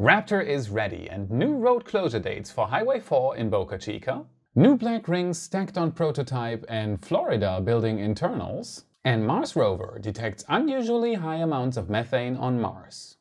Raptor is ready and new road closure dates for Highway 4 in Boca Chica. New black rings stacked on prototype and Florida building internals. And Mars rover detects unusually high amounts of methane on Mars.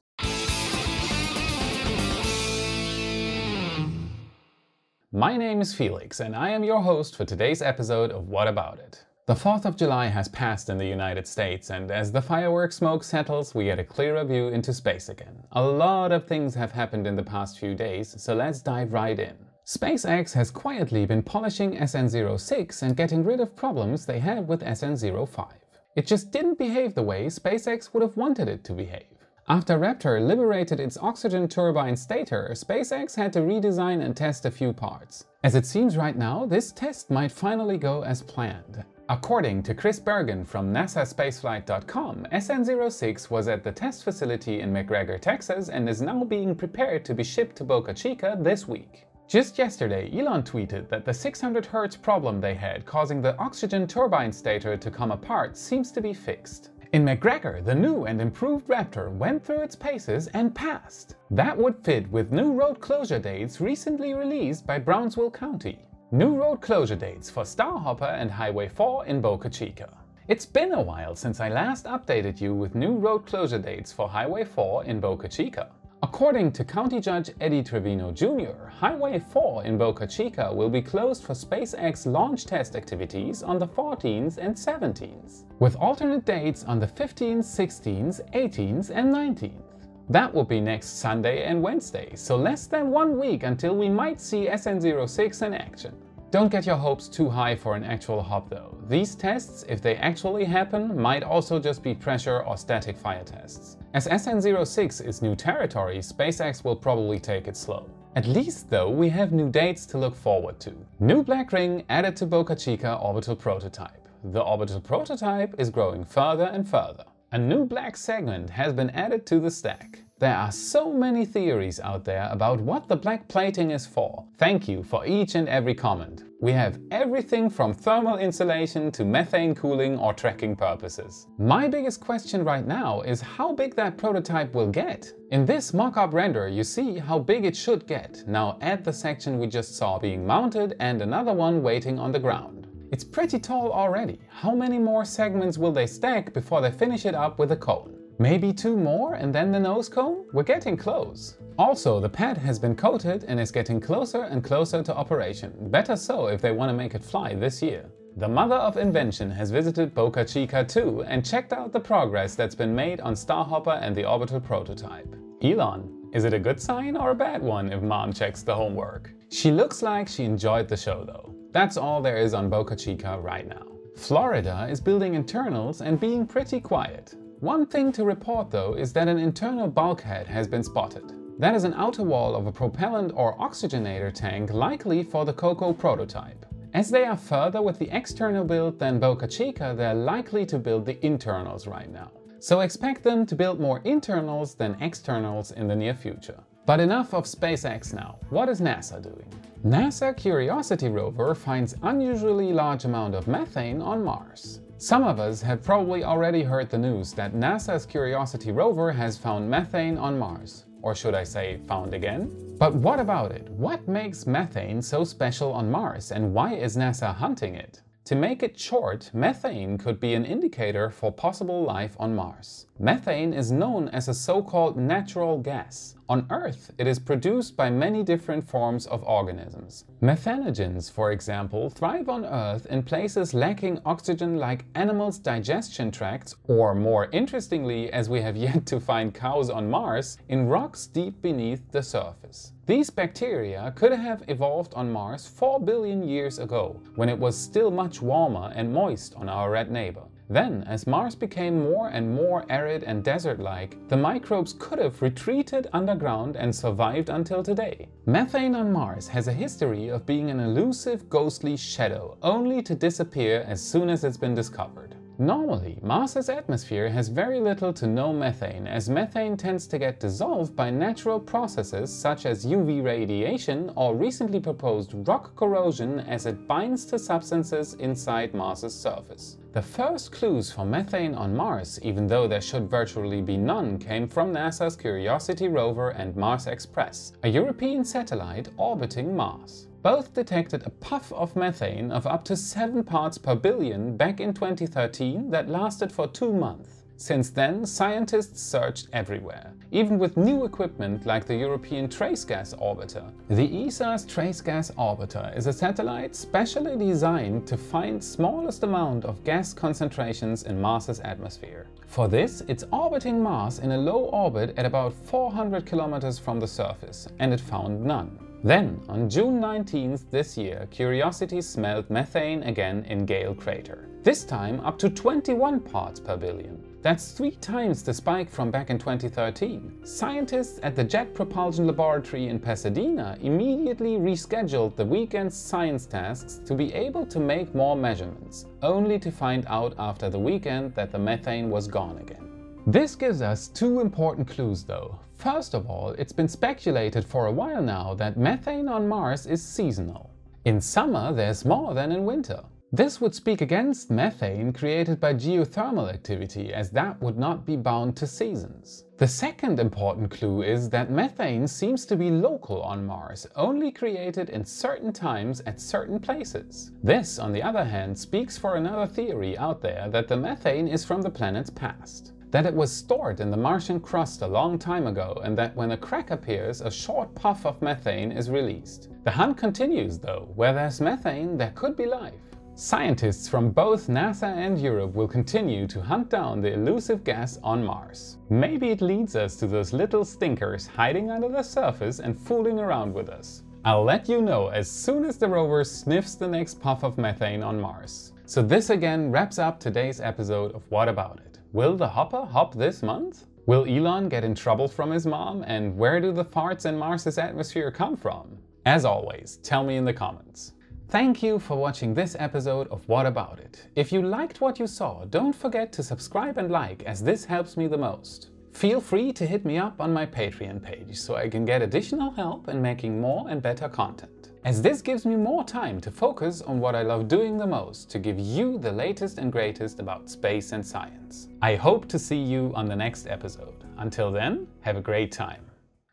My name is Felix and I am your host for today's episode of What About It. The 4th of July has passed in the United States, and as the fireworks smoke settles, we get a clearer view into space again. A lot of things have happened in the past few days, so let's dive right in. SpaceX has quietly been polishing SN06 and getting rid of problems they had with SN05. It just didn't behave the way SpaceX would have wanted it to behave. After Raptor liberated its oxygen turbine stator, SpaceX had to redesign and test a few parts. As it seems right now, this test might finally go as planned. According to Chris Bergin from NASASpaceflight.com, SN06 was at the test facility in McGregor, Texas and is now being prepared to be shipped to Boca Chica this week. Just yesterday, Elon tweeted that the 600 Hz problem they had causing the oxygen turbine stator to come apart seems to be fixed. In McGregor, the new and improved Raptor went through its paces and passed. That would fit with new road closure dates recently released by Brownsville County. New road closure dates for Starhopper and Highway 4 in Boca Chica. It's been a while since I last updated you with new road closure dates for Highway 4 in Boca Chica. According to County Judge Eddie Trevino Jr., Highway 4 in Boca Chica will be closed for SpaceX launch test activities on the 14th and 17th, with alternate dates on the 15th, 16th, 18th and 19th. That will be next Sunday and Wednesday, so less than one week until we might see SN06 in action. Don't get your hopes too high for an actual hop though. These tests, if they actually happen, might also just be pressure or static fire tests. As SN06 is new territory, SpaceX will probably take it slow. At least though, we have new dates to look forward to. New black ring added to Boca Chica orbital prototype. The orbital prototype is growing further and further. A new black segment has been added to the stack. There are so many theories out there about what the black plating is for. Thank you for each and every comment. We have everything from thermal insulation to methane cooling or tracking purposes. My biggest question right now is how big that prototype will get. In this mock-up render you see how big it should get. Now add the section we just saw being mounted and another one waiting on the ground. It's pretty tall already. How many more segments will they stack before they finish it up with a cone? Maybe two more and then the nose cone? We're getting close. Also, the pad has been coated and is getting closer and closer to operation. Better so if they want to make it fly this year. The mother of invention has visited Boca Chica too and checked out the progress that's been made on Starhopper and the orbital prototype. Elon, is it a good sign or a bad one if mom checks the homework? She looks like she enjoyed the show though. That's all there is on Boca Chica right now. Florida is building internals and being pretty quiet. One thing to report though is that an internal bulkhead has been spotted. That is an outer wall of a propellant or oxygenator tank likely for the Cocoa prototype. As they are further with the external build than Boca Chica, they're likely to build the internals right now. So expect them to build more internals than externals in the near future. But enough of SpaceX now. What is NASA doing? NASA Curiosity rover finds unusually large amount of methane on Mars. Some of us have probably already heard the news that NASA's Curiosity rover has found methane on Mars. Or should I say, found again? But what about it? What makes methane so special on Mars and why is NASA hunting it? To make it short, methane could be an indicator for possible life on Mars. Methane is known as a so-called natural gas. On Earth, it is produced by many different forms of organisms. Methanogens, for example, thrive on Earth in places lacking oxygen like animals' digestion tracts, or more interestingly, as we have yet to find cows on Mars, in rocks deep beneath the surface. These bacteria could have evolved on Mars 4 billion years ago, when it was still much warmer and moist on our red neighbor. Then, as Mars became more and more arid and desert-like, the microbes could have retreated underground and survived until today. Methane on Mars has a history of being an elusive, ghostly shadow, only to disappear as soon as it's been discovered. Normally, Mars's atmosphere has very little to no methane as methane tends to get dissolved by natural processes such as UV radiation or recently proposed rock corrosion as it binds to substances inside Mars's surface. The first clues for methane on Mars, even though there should virtually be none, came from NASA's Curiosity rover and Mars Express, a European satellite orbiting Mars. Both detected a puff of methane of up to 7 parts per billion back in 2013 that lasted for two months. Since then, scientists searched everywhere, even with new equipment like the European Trace Gas Orbiter. The ESA's Trace Gas Orbiter is a satellite specially designed to find smallest amount of gas concentrations in Mars's atmosphere. For this, it's orbiting Mars in a low orbit at about 400 kilometers from the surface, and it found none. Then, on June 19th this year, Curiosity smelled methane again in Gale Crater. This time up to 21 parts per billion. That's three times the spike from back in 2013. Scientists at the Jet Propulsion Laboratory in Pasadena immediately rescheduled the weekend's science tasks to be able to make more measurements, only to find out after the weekend that the methane was gone again. This gives us two important clues though. First of all, it's been speculated for a while now that methane on Mars is seasonal. In summer there's more than in winter. This would speak against methane created by geothermal activity as that would not be bound to seasons. The second important clue is that methane seems to be local on Mars, only created in certain times at certain places. This, on the other hand, speaks for another theory out there that the methane is from the planet's past that it was stored in the Martian crust a long time ago and that when a crack appears, a short puff of methane is released. The hunt continues though. Where there's methane, there could be life. Scientists from both NASA and Europe will continue to hunt down the elusive gas on Mars. Maybe it leads us to those little stinkers hiding under the surface and fooling around with us. I'll let you know as soon as the rover sniffs the next puff of methane on Mars. So this again wraps up today's episode of What About It? Will the hopper hop this month? Will Elon get in trouble from his mom? And where do the farts in Mars's atmosphere come from? As always, tell me in the comments. Thank you for watching this episode of What About It. If you liked what you saw, don't forget to subscribe and like as this helps me the most. Feel free to hit me up on my Patreon page so I can get additional help in making more and better content as this gives me more time to focus on what I love doing the most to give you the latest and greatest about space and science. I hope to see you on the next episode. Until then, have a great time.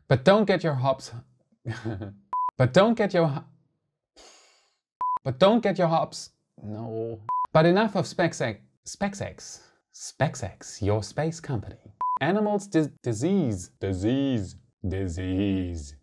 But don't get your hops... but don't get your... But don't get your hops... No. But enough of SpaceX... SpaceX. SpaceX, your space company. Animals dis disease. Disease. Disease.